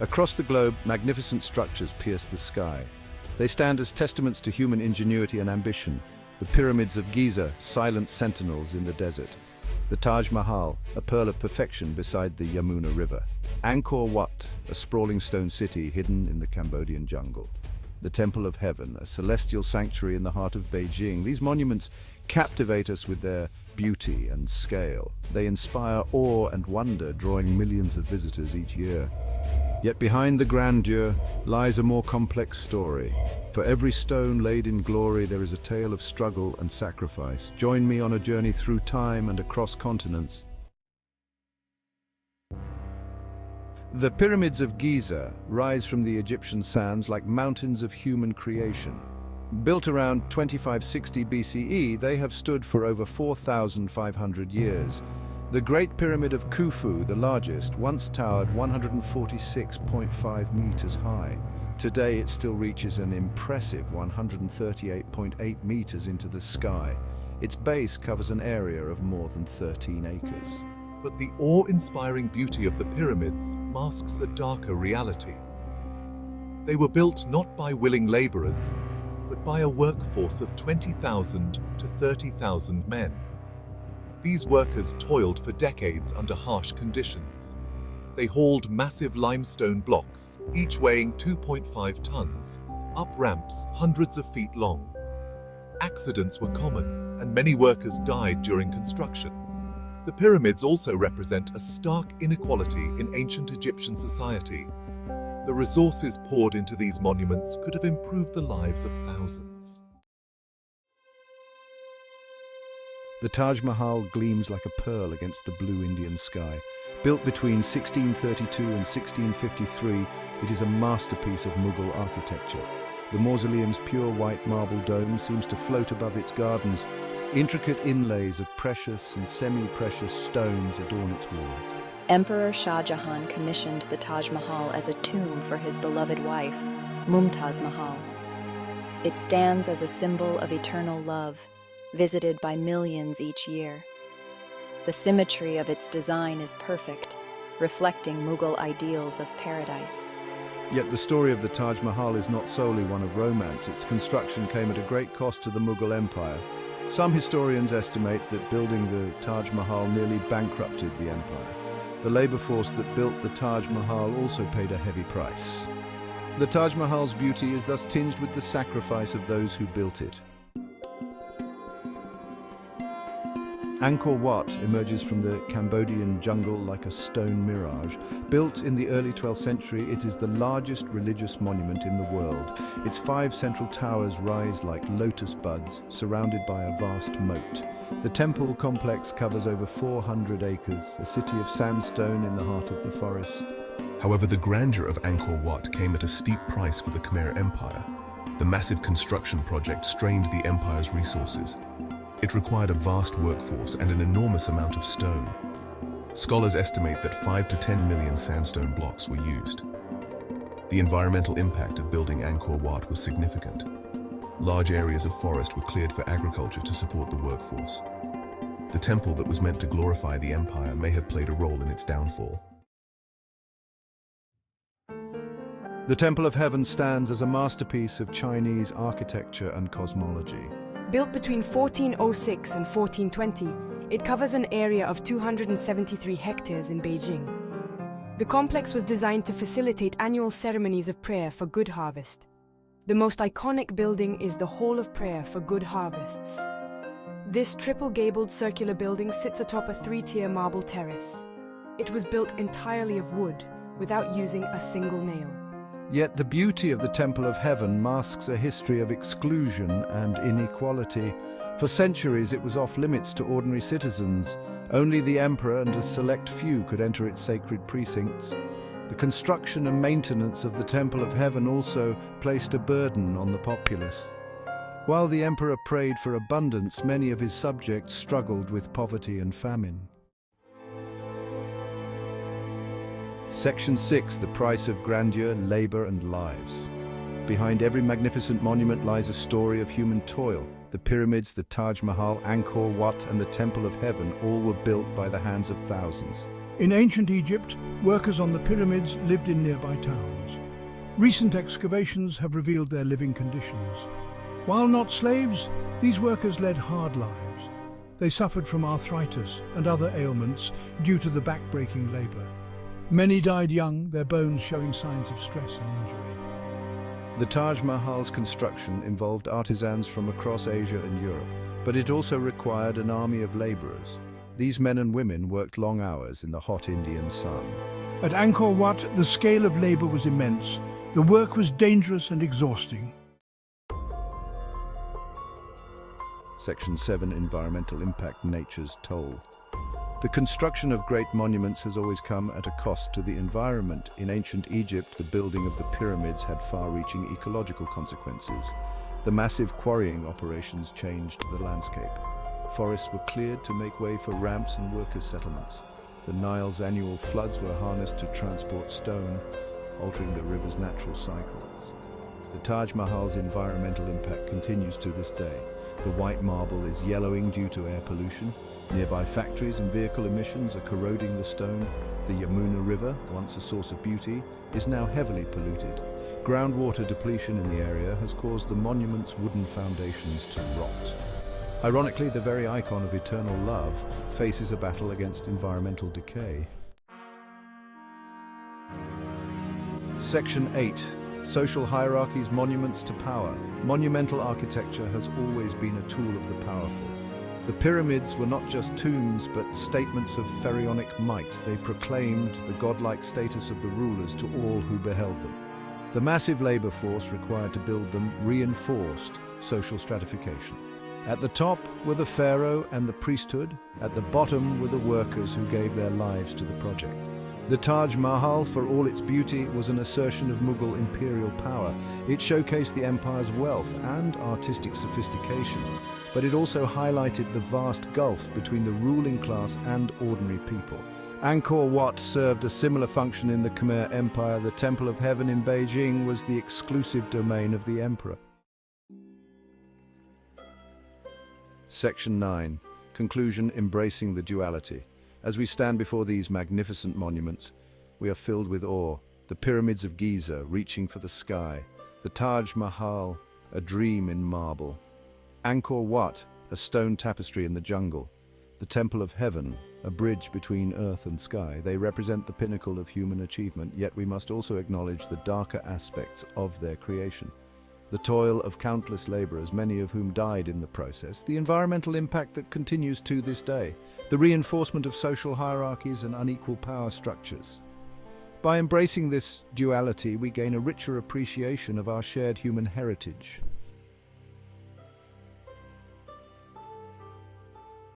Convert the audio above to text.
Across the globe, magnificent structures pierce the sky. They stand as testaments to human ingenuity and ambition. The pyramids of Giza, silent sentinels in the desert. The Taj Mahal, a pearl of perfection beside the Yamuna River. Angkor Wat, a sprawling stone city hidden in the Cambodian jungle. The Temple of Heaven, a celestial sanctuary in the heart of Beijing. These monuments captivate us with their beauty and scale. They inspire awe and wonder, drawing millions of visitors each year. Yet behind the grandeur lies a more complex story. For every stone laid in glory, there is a tale of struggle and sacrifice. Join me on a journey through time and across continents. The pyramids of Giza rise from the Egyptian sands like mountains of human creation. Built around 2560 BCE, they have stood for over 4,500 years. The Great Pyramid of Khufu, the largest, once towered 146.5 meters high. Today it still reaches an impressive 138.8 meters into the sky. Its base covers an area of more than 13 acres. But the awe-inspiring beauty of the pyramids masks a darker reality. They were built not by willing laborers, but by a workforce of 20,000 to 30,000 men. These workers toiled for decades under harsh conditions. They hauled massive limestone blocks, each weighing 2.5 tons, up ramps hundreds of feet long. Accidents were common, and many workers died during construction. The pyramids also represent a stark inequality in ancient Egyptian society. The resources poured into these monuments could have improved the lives of thousands. The Taj Mahal gleams like a pearl against the blue Indian sky. Built between 1632 and 1653, it is a masterpiece of Mughal architecture. The mausoleum's pure white marble dome seems to float above its gardens. Intricate inlays of precious and semi-precious stones adorn its walls. Emperor Shah Jahan commissioned the Taj Mahal as a tomb for his beloved wife, Mumtaz Mahal. It stands as a symbol of eternal love, visited by millions each year. The symmetry of its design is perfect, reflecting Mughal ideals of paradise. Yet the story of the Taj Mahal is not solely one of romance. Its construction came at a great cost to the Mughal Empire. Some historians estimate that building the Taj Mahal nearly bankrupted the empire. The labor force that built the Taj Mahal also paid a heavy price. The Taj Mahal's beauty is thus tinged with the sacrifice of those who built it. Angkor Wat emerges from the Cambodian jungle like a stone mirage. Built in the early 12th century, it is the largest religious monument in the world. Its five central towers rise like lotus buds, surrounded by a vast moat. The temple complex covers over 400 acres, a city of sandstone in the heart of the forest. However, the grandeur of Angkor Wat came at a steep price for the Khmer Empire. The massive construction project strained the empire's resources, it required a vast workforce and an enormous amount of stone. Scholars estimate that 5 to 10 million sandstone blocks were used. The environmental impact of building Angkor Wat was significant. Large areas of forest were cleared for agriculture to support the workforce. The temple that was meant to glorify the empire may have played a role in its downfall. The Temple of Heaven stands as a masterpiece of Chinese architecture and cosmology. Built between 1406 and 1420, it covers an area of 273 hectares in Beijing. The complex was designed to facilitate annual ceremonies of prayer for good harvest. The most iconic building is the Hall of Prayer for Good Harvests. This triple-gabled circular building sits atop a three-tier marble terrace. It was built entirely of wood, without using a single nail. Yet the beauty of the Temple of Heaven masks a history of exclusion and inequality. For centuries it was off limits to ordinary citizens. Only the emperor and a select few could enter its sacred precincts. The construction and maintenance of the Temple of Heaven also placed a burden on the populace. While the emperor prayed for abundance, many of his subjects struggled with poverty and famine. Section 6, The Price of Grandeur, Labour and Lives. Behind every magnificent monument lies a story of human toil. The pyramids, the Taj Mahal, Angkor Wat and the Temple of Heaven all were built by the hands of thousands. In ancient Egypt, workers on the pyramids lived in nearby towns. Recent excavations have revealed their living conditions. While not slaves, these workers led hard lives. They suffered from arthritis and other ailments due to the back-breaking labour. Many died young, their bones showing signs of stress and injury. The Taj Mahal's construction involved artisans from across Asia and Europe, but it also required an army of labourers. These men and women worked long hours in the hot Indian sun. At Angkor Wat, the scale of labour was immense. The work was dangerous and exhausting. Section 7 Environmental Impact Nature's Toll. The construction of great monuments has always come at a cost to the environment. In ancient Egypt, the building of the pyramids had far-reaching ecological consequences. The massive quarrying operations changed the landscape. Forests were cleared to make way for ramps and workers' settlements. The Nile's annual floods were harnessed to transport stone, altering the river's natural cycles. The Taj Mahal's environmental impact continues to this day. The white marble is yellowing due to air pollution. Nearby factories and vehicle emissions are corroding the stone. The Yamuna River, once a source of beauty, is now heavily polluted. Groundwater depletion in the area has caused the monument's wooden foundations to rot. Ironically, the very icon of eternal love faces a battle against environmental decay. Section 8. Social hierarchies, monuments to power. Monumental architecture has always been a tool of the powerful. The pyramids were not just tombs, but statements of pharaonic might. They proclaimed the godlike status of the rulers to all who beheld them. The massive labor force required to build them reinforced social stratification. At the top were the pharaoh and the priesthood. At the bottom were the workers who gave their lives to the project. The Taj Mahal, for all its beauty, was an assertion of Mughal imperial power. It showcased the empire's wealth and artistic sophistication, but it also highlighted the vast gulf between the ruling class and ordinary people. Angkor Wat served a similar function in the Khmer Empire. The Temple of Heaven in Beijing was the exclusive domain of the emperor. Section 9. Conclusion Embracing the Duality. As we stand before these magnificent monuments, we are filled with awe. The pyramids of Giza reaching for the sky, the Taj Mahal, a dream in marble, Angkor Wat, a stone tapestry in the jungle, the Temple of Heaven, a bridge between earth and sky. They represent the pinnacle of human achievement, yet we must also acknowledge the darker aspects of their creation the toil of countless labourers, many of whom died in the process, the environmental impact that continues to this day, the reinforcement of social hierarchies and unequal power structures. By embracing this duality, we gain a richer appreciation of our shared human heritage.